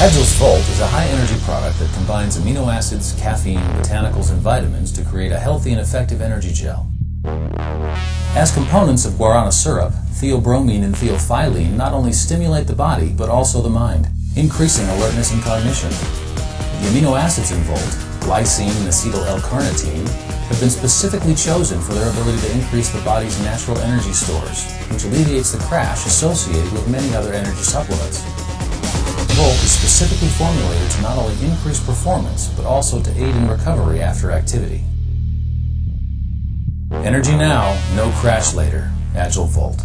Agel's Volt is a high-energy product that combines amino acids, caffeine, botanicals, and vitamins to create a healthy and effective energy gel. As components of guarana syrup, theobromine and theophylline not only stimulate the body, but also the mind, increasing alertness and cognition. The amino acids in Volt, glycine and acetyl L-carnitine, have been specifically chosen for their ability to increase the body's natural energy stores, which alleviates the crash associated with many other energy supplements. Specifically formulated to not only increase performance, but also to aid in recovery after activity. Energy now, no crash later. Agel Volt.